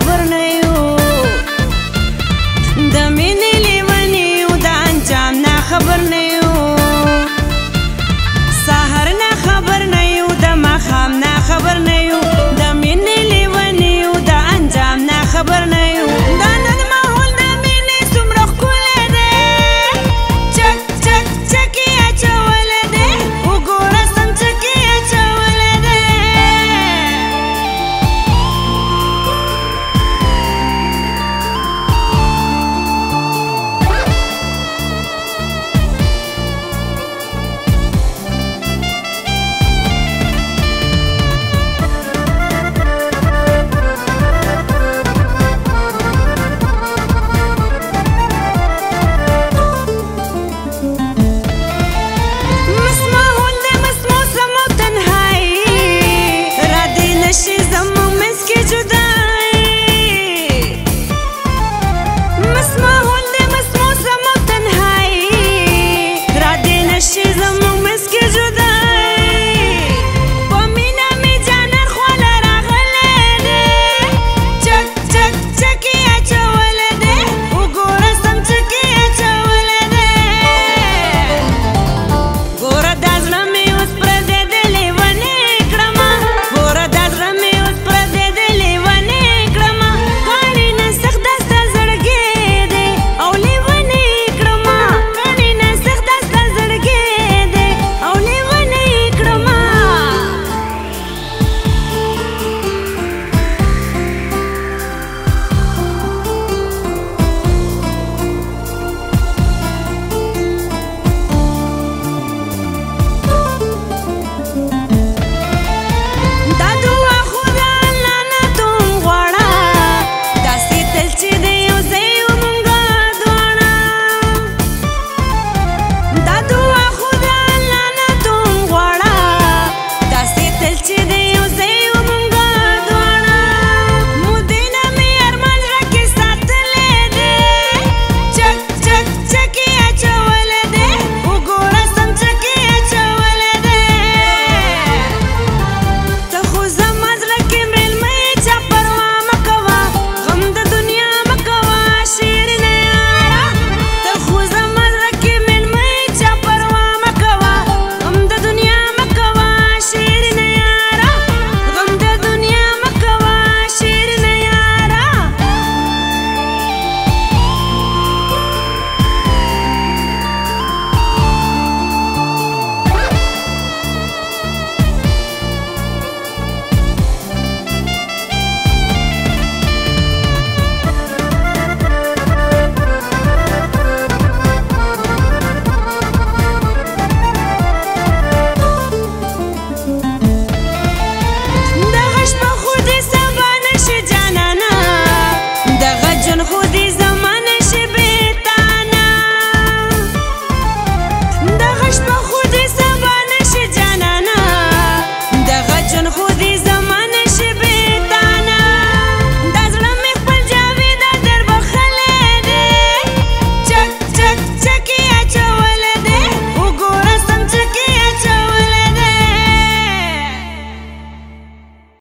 but an